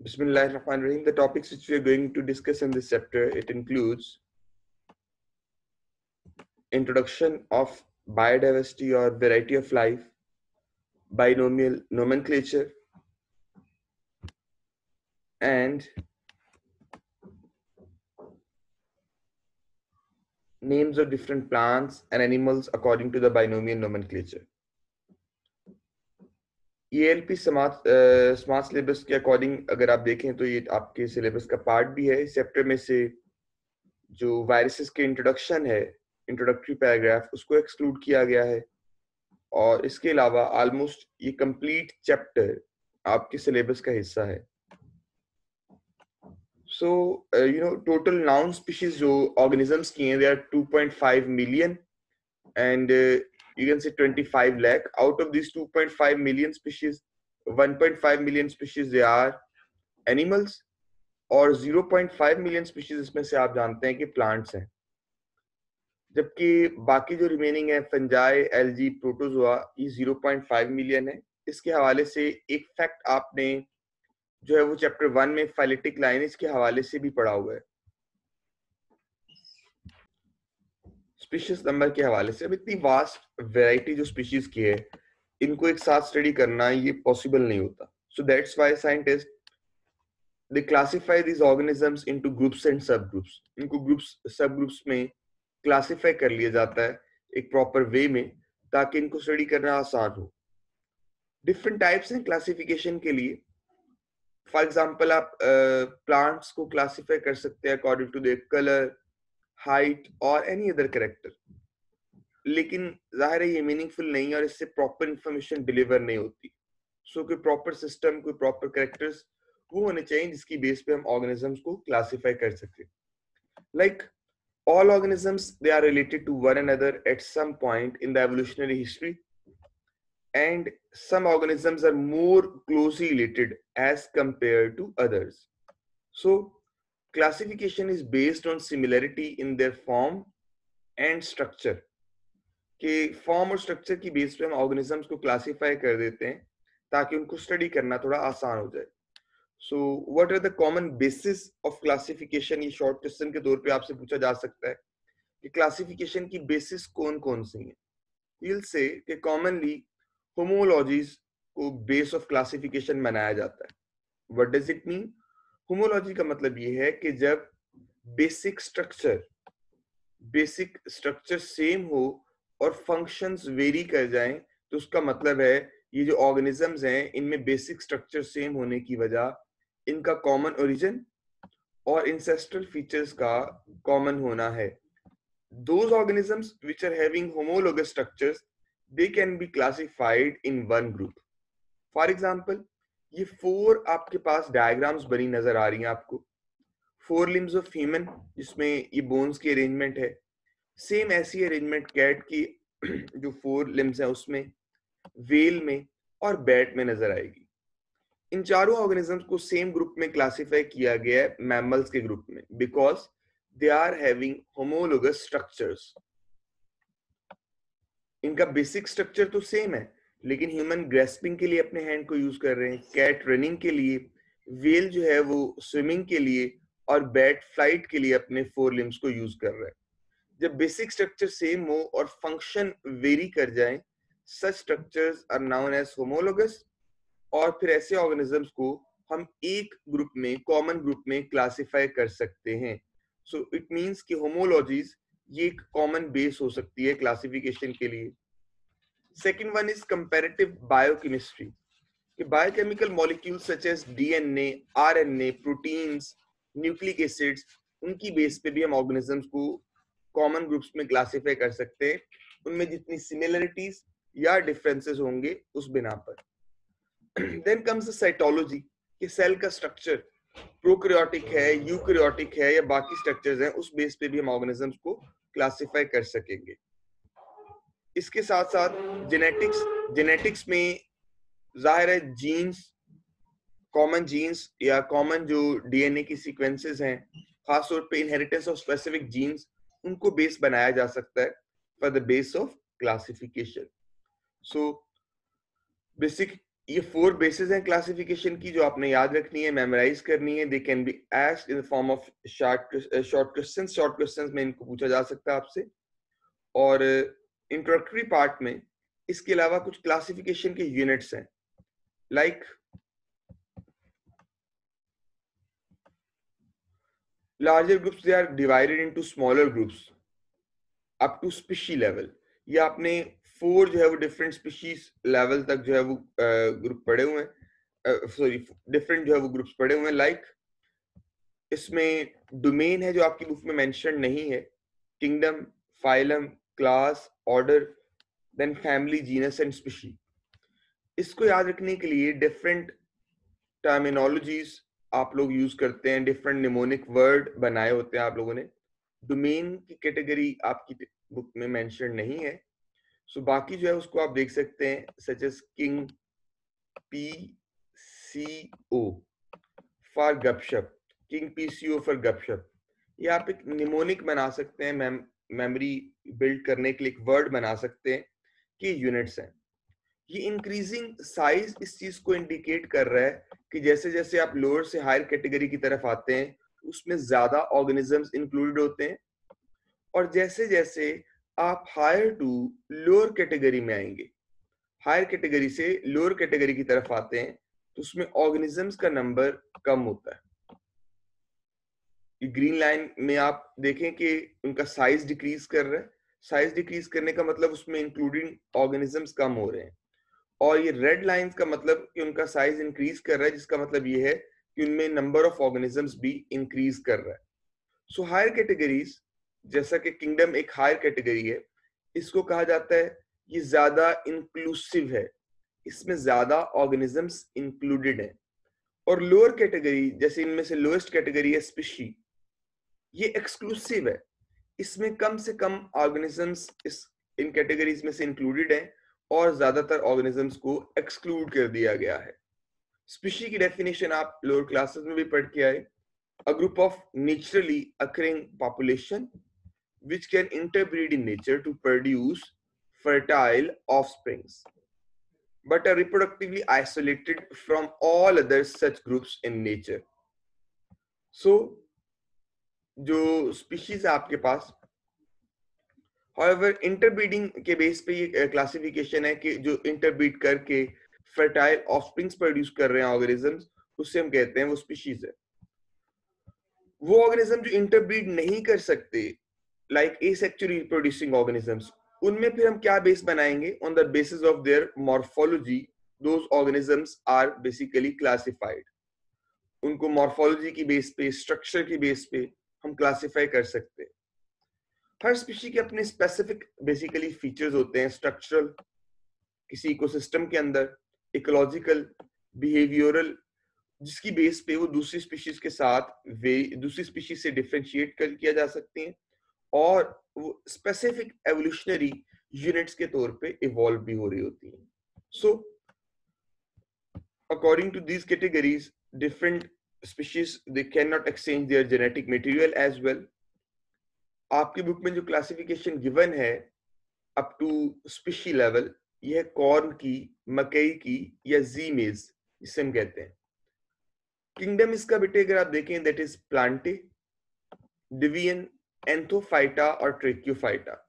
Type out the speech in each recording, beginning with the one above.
Bismillahirrahmanirrahim. The topics which we are going to discuss in this chapter, it includes introduction of biodiversity or variety of life, binomial nomenclature, and names of different plants and animals according to the binomial nomenclature. ELP smart smart syllabus के according अगर आप देखें तो ये आपके syllabus का part भी है। चैप्टर में से जो वायरसेस के इंट्रोडक्शन है इंट्रोडक्टरी पैराग्राफ उसको एक्सक्लूड किया गया है। और इसके अलावा ऑलमोस्ट ये कंप्लीट चैप्टर आपके सिलेबस का हिस्सा है। So you know total known species जो ऑर्गेनिजम्स की हैं they are 2.5 million and you can say 25 lakh. Out of these 2.5 million species 1.5 million species they are animals और 0.5 मिलियन स्पीशीज इसमें से आप जानते हैं कि प्लांट्स हैं। जबकि बाकी जो रिमेनिंग है फंजाई एलजी प्रोटोजोआ ये 0.5 मिलियन है। इसके हवाले से एक फैक्ट आपने जो है वो चैप्टर वन में फाइलेटिक लाइनेज के हवाले से भी पढ़ा हुआ है। स्पीशीज नंबर के हवाले से अब इतनी वास्ट वैरायटी जो स्पीशीज की है इनको एक साथ स्टडी करना ये पॉसिबल नहीं होता। So that's why scientist they classify these organisms into groups and subgroups. इनको ग्रुप्स सब ग्रुप्स में क्लासिफाई कर लिया जाता है एक प्रॉपर वे में ताकि इनको स्टडी करना आसान हो। डिफरेंट टाइप्स हैं क्लासिफिकेशन के लिए। फॉर एग्ज़ाम्पल आप प्लांट्स uh, को क्लासीफाई कर सकते हैं according to the colour height और एनी अदर करेक्टर लेकिन ज़ाहिर है ये मीनिंगफुल नहीं और इससे प्रॉपर इंफॉर्मेशन डिलीवर नहीं होती। सो कोई प्रॉपर सिस्टम कोई प्रॉपर करेक्टर्स वो होने चाहिए जिसकी बेस पे हम ऑर्गेनिजम्स को क्लासिफाई कर सके। Like all organisms they are related to one another at some point in the evolutionary history and some organisms are more closely related as compare to others so classification is based on similarity in their form and structure. कि form और structure की base पे हम organisms को classify कर देते हैं ताकि उनको स्टडी करना थोड़ा आसान हो जाए। So what are the common basis of classification ये शॉर्ट क्वेश्चन के तौर पे आपसे पूछा जा सकता है कि क्लासिफिकेशन की बेसिस कौन कौन सी है? विल से कि कॉमनली होमोलॉजीज को बेस ऑफ़ क्लासिफिकेशन बनाया जाता है। What does it mean homology का मतलब ये है कि जब basic structure basic structure same हो और फ़ंक्शंस वेरी कर जाएँ तो उसका मतलब है ये जो ऑर्गेनिजम्स हैं, इनमें बेसिक स्ट्रक्चर सेम होने की वजह इनका कॉमन ओरिजिन और इंसेस्ट्रल फीचर्स का कॉमन होना है। Those organisms which are having homologous structures, they can be classified in one group. For example ये फोर आपके पास डायग्राम्स बनी नज़र आ रही हैं आपको। फोर लिम्स ऑफ़ ह्यूमन जिसमें ये बोन्स की अरेंजमेंट है। सेम ऐसी अरेंजमेंट कैट की जो फोर लिम्स है उसमें वेल में और बैट में नज़र आएगी। इन चारों ऑर्गेनिजम्स को सेम ग्रुप में क्लासिफाई किया गया है मैमल्स के ग्रुप में because they are having homologous structures इनका बेसिक स्ट्रक्चर तो सेम है लेकिन ह्यूमन ग्रेस्पिंग के लिए अपने हैंड को यूज़ कर रहे हैं कैट रनिंग के लिए वेल जो है वो स्विमिंग के लिए और बैट फ़्लाइट के लिए अपने फोर लिम्स को यूज़ कर रहा है। जब बेसिक स्ट्रक्चर सेम हो और फ़ंक्शन वेरी कर जाए such structures are known as homologous और फिर ऐसे ऑर्गेनिजम्स को हम एक ग्रुप में कॉमन ग्रुप में क्लासिफाई कर सकते हैं। सो इट मींस कि होमोलॉजीज ये एक कॉमन बेस हो सकती है क्लासिफिकेशन के लिए। Second one is comparative biochemistry. Biochemical molecules such as DNA, RNA, proteins, nucleic acids, उनकी बेस पे भी हम ऑर्गेनिजम्स को कॉमन ग्रुप्स में क्लासिफाई कर सकते हैं। उनमें जितनी सिमिलरिटीज या डिफरेंसेस होंगे उस बिना पर। देन कम्स साइटोलॉजी कि सेल का स्ट्रक्चर प्रोक्रियोटिक है यूक्रियोटिक है या बाकी स्ट्रक्चर्स हैं उस बेस पे भी हम ऑर्गेनिजम्स को क्लासिफाई कर सकेंगे। इसके साथ साथ जेनेटिक्स जेनेटिक्स में ज़ाहिर है जीन्स कॉमन जीन्स या कॉमन जो डीएनए की सीक्वेंसेस हैं, खासतौर पे इनहेरिटेंस ऑफ़ स्पेसिफिक जीन्स उनको बेस बनाया जा सकता है for the base of classification so basic ये फोर बेसिस हैं क्लासिफिकेशन की जो आपने याद रखनी है मेमोराइज करनी है they can be asked in form of short short question short question में इनको पूछा जा सकता है आपसे। और इंट्रोडक्टरी पार्ट में इसके अलावा कुछ क्लासिफिकेशन के यूनिट्स हैं। Like larger groups they are divided into smaller groups up to species level ये आपने फोर जो है वो डिफरेंट स्पीशीज लेवल तक जो है वो ग्रुप पड़े हुए हैं। सॉरी डिफरेंट जो है वो ग्रुप्स पड़े हुए हैं। लाइक इसमें डोमेन है जो आपकी बुक में मेंशन नहीं है। Kingdom phylum class order then family genus and species इसको याद रखने के लिए डिफरेंट टर्मिनोलॉजीज आप लोग यूज़ करते हैं डिफरेंट निमोनिक वर्ड बनाए होते हैं आप लोगों ने। डोमेन की कैटेगरी आपकी बुक में मेंशन नहीं है। सो so, बाकी जो है उसको आप देख सकते हैं such as king P C O for गपशप। King P C O for गपशप। ये आप एक निमोनिक बना सकते हैं मेम, मेमोरी बिल्ड करने के लिए एक वर्ड बना सकते हैं कि यूनिट्स हैं। ये इंक्रीजिंग साइज़ इस चीज़ को इंडिकेट कर रहा है कि जैसे जैसे आप लोअर से हायर कैटेगरी की तरफ़ आते हैं, उसमें ज़्यादा ऑर्गेनिजम्स इंक्लूडेड होते हैं और जैसे जैसे आप हायर टू लोअर कैटेगरी में आएँगे हायर कैटेगरी से लोअर कैटेगरी की तरफ़ आते हैं तो उसमें ऑर्गेनिजम्स का नंबर कम होता है। ग्रीन लाइन में आप देखें कि उनका साइज़ डिक्रीज कर रहा है। साइज़ डिक्रीज करने का मतलब उसमें इंक्लूडिंग ऑर्गेनिजम्स कम हो रहे हैं। और ये रेड लाइंस का मतलब कि उनका साइज़ इंक्रीज कर रहा है, जिसका मतलब ये है कि उनमें नंबर ऑफ़ ऑर्गेनिजम्स भी इंक्रीज कर रहा है। सो हायर कैटेगरीज जैसा कि किंगडम एक हायर कैटेगरी है, इसको कहा जाता है, ये ज़्यादा इंक्लूसिव है। इसमें ज़्यादा ऑर्गेनिजम्स इंक्लूडेड है। और लोअर कैटेगरी जैसे इनमें से लोएस्ट कैटेगरी है स्पीशी ये एक्सक्लूसिव है। इसमें कम से कम ऑर्गेनिजम्स इस इन कैटेगरीज में से इंक्लूडेड है और ज़्यादातर ऑर्गेनिजम्स को एक्सक्लूड कर दिया गया है। स्पीशी की डेफिनेशन आप लोअर क्लासेस में भी पढ़ के आए। A group of naturally occurring population which can interbreed in nature to produce fertile offsprings, but are reproductively isolated from all other such groups in nature. So, जो species है आपके पास। However, interbreeding के बेस पे ये classification है कि जो interbreed करके fertile offsprings produce कर रहे हैं organisms, उससे हम कहते हैं वो species है। वो ऑर्गेनिज्म जो इंटरब्रीड नहीं कर सकते, like asexually reproducing organisms, उनमें फिर हम क्या बेस बनाएँगे? On the basis of their morphology those organisms are basically classified उनको मॉर्फोलॉजी की बेस पे स्ट्रक्चर की बेस पे हम क्लासिफाई कर सकते हर स्पीशी के अपने स्पेसिफिक बेसिकली फीचर्स होते हैं स्ट्रक्चरल किसी इकोसिस्टम के अंदर इकोलॉजिकल बिहेवियरल जिसकी बेस पे वो दूसरी स्पीशीज के साथ वे, दूसरी स्पीशीज से डिफ्रेंशिएट कर, किया जा सकती हैं और वो स्पेसिफिक एवोल्यूशनरी यूनिट्स के तौर पे इवॉल्व भी हो रही होती हैं। So according to these categories different species they can not exchange their genetic material as well आपकी बुक में जो क्लासिफिकेशन गिवन है अप टू स्पीशी लेवल यह कॉर्न की, मकई की, या जी मेज जिसे हम कहते हैं। किंगडम इसका बेटे, अगर आप देखें that is Plantae division Anthophyta और ट्रेक्यूफाइटा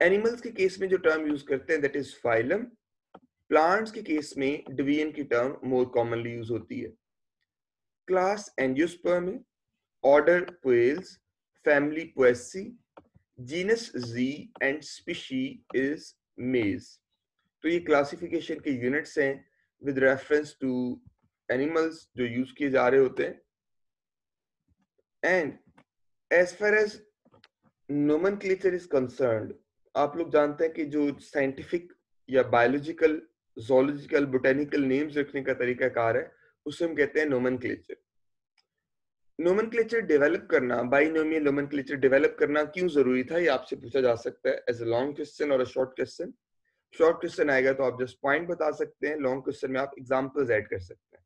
एनिमल्स के केस में जो टर्म यूज़ करते हैं दैट इज़ फाइलम प्लांट्स के केस में डिवीज़न की टर्म मोर कॉमनली यूज़ होती है। Class angiosperm order Poales family Poaceae genus Zea and species is mays तो ये क्लासिफिकेशन के यूनिट्स हैं विद रेफरेंस टू एनिमल्स जो यूज़ किए जा रहे होते हैं. And as far as nomenclature is concerned आप लोग जानते हैं कि जो साइंटिफिक या बायोलॉजिकल जोलॉजिकल बोटेनिकल नेम्स रखने का तरीका कार है उसे हम कहते हैं नोमेनक्लेचर नोमेनक्लेचर डेवलप करना बाइनोमियल नोमेनक्लेचर डेवलप करना क्यों ज़रूरी था, ये आपसे पूछा जा सकता है एज अ लॉन्ग क्वेश्चन और a short question short question आएगा तो आप जस्ट पॉइंट बता सकते हैं लॉन्ग क्वेश्चन में आप एग्जांपल्स ऐड कर सकते हैं.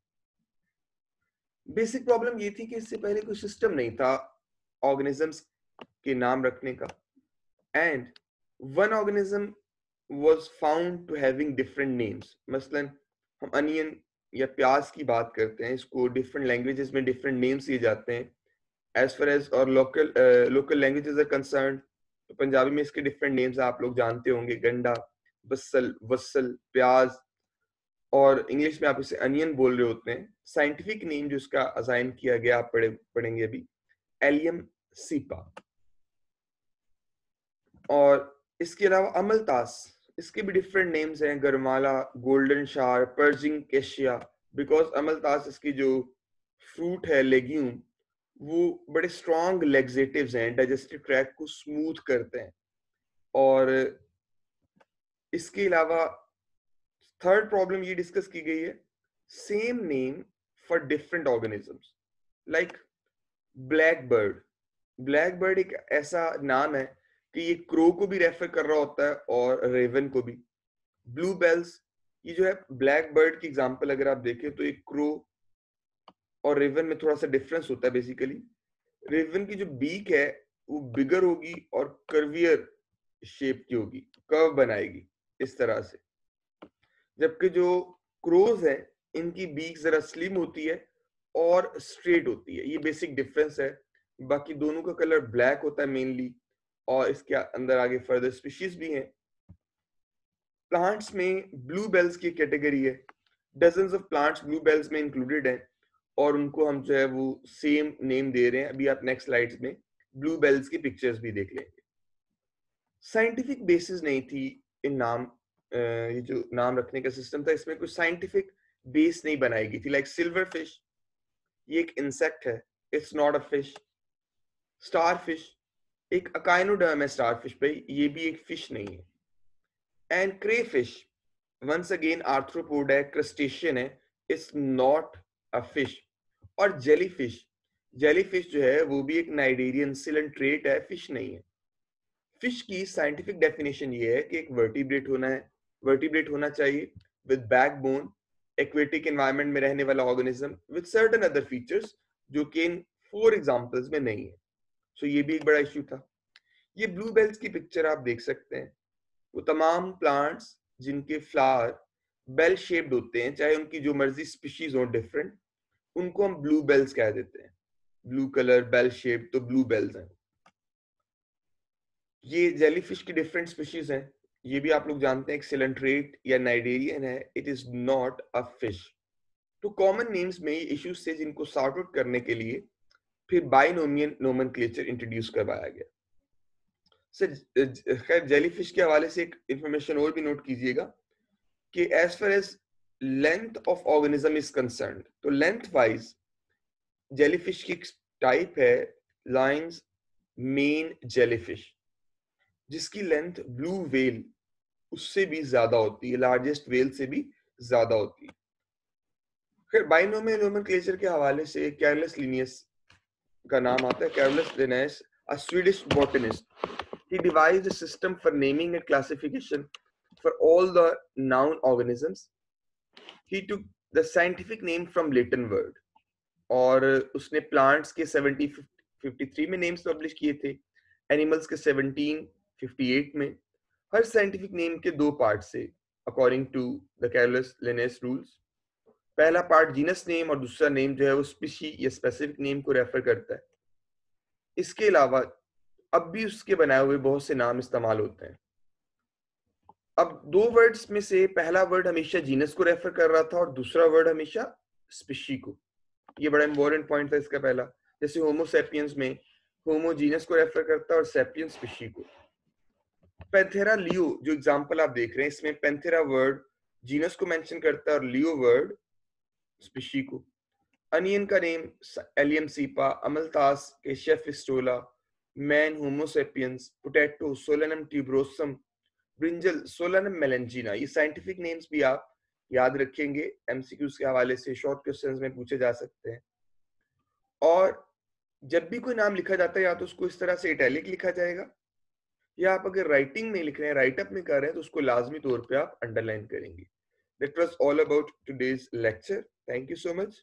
बेसिक प्रॉब्लम ये थी कि इससे पहले कोई सिस्टम नहीं था ऑर्गेनिजम्स के नाम रखने का. And one organism was found to having different names. मसलन हम अनियन या प्याज की बात करते हैं, इसको डिफरेंट लैंग्वेजेस में डिफरेंट नेम्स दिए जाते हैं। As far as our local local languages are concern तो पंजाबी में इसके डिफरेंट नेम्स आप लोग जानते होंगे, गंडा बसल वसल प्याज, और इंग्लिश में आप इसे अनियन बोल रहे होते हैं। साइंटिफिक नेम जो इसका असाइन किया गया, आप पढ़े, पढ़ेंगे अभी, एलियम सीपा। और इसके अलावा अमलतास इसके भी डिफरेंट नेम्स हैं गरमाला golden shower purging cassia because अमलतास इसकी जो फ्रूट है लेग्यूम वो बड़े स्ट्रॉन्ग लेग्जेटिव्स हैं डाइजेस्टिव ट्रैक को स्मूथ करते हैं। और इसके अलावा थर्ड प्रॉब्लम ये डिस्कस की गई है same name for different organisms like blackbird blackbird एक ऐसा नाम है कि ये क्रो को भी रेफर कर रहा होता है और रेवन को भी। ब्लू बेल्स ये जो है ब्लैक बर्ड की एग्ज़ाम्पल अगर आप देखें तो एक क्रो और रेवन में थोड़ा सा डिफरेंस होता है बेसिकली रेवन की जो बीक है, वो बिगर होगी और कर्वियर शेप की होगी कर्व बनाएगी, इस तरह से। जबकि जो क्रोज है, इनकी बीक जरा स्लिम होती है और स्ट्रेट होती है, ये बेसिक डिफरेंस है। बाकी दोनों का कलर ब्लैक होता है मेनली और इसके अंदर आगे फर्दर स्पीशीज भी हैं। प्लांट्स में ब्लू बेल्स की कैटेगरी है। Dozen of plants bluebells में इंक्लूडेड हैं और उनको हम जो है वो सेम नेम दे रहे हैं। अभी आप नेक्स्ट स्लाइड्स में ब्लू बेल्स की पिक्चर्स भी देख लेंगे। साइंटिफिक बेसिस नहीं थी इन नाम ये जो नाम रखने का सिस्टम था, इसमें कुछ साइंटिफिक बेस नहीं बनाई गई थी। लाइक सिल्वर फ़िश ये एक इंसेक्ट है it's not a fish starfish एक अकाइनोडर्म है स्टार फ़िश भाई ये भी एक फ़िश नहीं है। And crayfish once again arthropod है क्रस्टेशियन है इट्स नॉट अ फ़िश और जेली फ़िश जेली फ़िश जो है, वो भी एक नाइडेरियन सिलेंट्रेट है फ़िश नहीं है। फ़िश की साइंटिफिक डेफिनेशन ये है कि एक वर्टिब्रेट होना है। वर्टिब्रेट होना चाहिए विद बैकबोन एक्वेटिक एनवायरनमेंट में रहने वाला organism with certain other features जो कि इन फोर एग्जांपल्स में नहीं है। सो so ये भी एक बड़ा इश्यू था। ये ब्लू बेल्स की पिक्चर आप देख सकते हैं। वो तमाम प्लांट्स जिनके फ्लावर बेल शेप्ड होते हैं, चाहे उनकी जो मर्ज़ी स्पीशीज हो डिफरेंट उनको हम ब्लू बेल्स कह देते हैं। ब्लू कलर बेल शेप तो ब्लू बेल्स हैं। ये जेलीफिश की डिफरेंट स्पीशीज हैं। ये भी आप लोग जानते हैं सिलेंट्रेट या नाइडेरियन है। It is not a fish तो कॉमन नेम्स में इश्यूज़ थे जिनको सॉर्ट आउट करने के लिए फिर बाइनोमियन नोमेनक्लेचर इंट्रोड्यूस करवाया गया। सर खैर जेलीफिश के हवाले से एक इंफॉर्मेशन और भी नोट कीजिएगा कि as far as length of organism is concern तो लेंथ वाइज जेलीफिश की टाइप है लाइंस मेन जेलीफिश जिसकी लेंथ ब्लू वेल उससे भी ज़्यादा होती है लार्जेस्ट वेल से भी ज़्यादा होती है। फिर बाइनोमियल नोमेनक्लेचर के हवाले से कैरलेस लिनियस का नाम आता है Carolus Linnaeus a Swedish botanist he devise a system for naming and classification for all the known organisms he took the scientific name from Latin word और उसने प्लांट्स के 1753 में नेम्स पब्लिश किए थे एनिमल्स के 1758 में। हर साइंटिफिक नेम के दो पार्ट से according to the Carolus Linnaeus rules पहला पार्ट जीनस नेम और दूसरा नेम जो है वो स्पीशी या स्पेसिफिक नेम को रेफर करता है। इसके अलावा अब भी उसके बनाए हुए बहुत से नाम इस्तेमाल होते हैं। अब दो वर्ड्स में से पहला वर्ड हमेशा जीनस को रेफर कर रहा था और दूसरा वर्ड हमेशा स्पीशी को। ये बड़ा इंपॉर्टेंट पॉइंट था इसका पहला। जैसे होमोसेपियंस में होमो जीनस को रेफर करता है और सेपियन स्पीशी को। पेंथेरा लियो जो एग्जांपल आप देख रहे हैं, इसमें पेंथेरा वर्ड जीनस को मेंशन करता है और लियो वर्ड स्पीशी को। अनियन का नेम एलियम सीपा, अमलतास Cassia fistula, man Homo sapiens potato, Solanum tuberosum, brinjal, Solanum melongena. ये साइंटिफिक नेम्स भी आप याद रखेंगे। एमसीक्यूज के हवाले से शॉर्ट क्वेश्चंस में पूछे जा सकते हैं। और जब भी कोई नाम लिखा जाता है, या तो उसको इस तरह से इटैलिक लिखा जाएगा, या आप अगर राइटिंग में लिख रहे हैं राइटअप में कर रहे हैं तो उसको लाजमी तौर पे आप अंडरलाइन करेंगे। that was all about today's lecture. Thank you so much.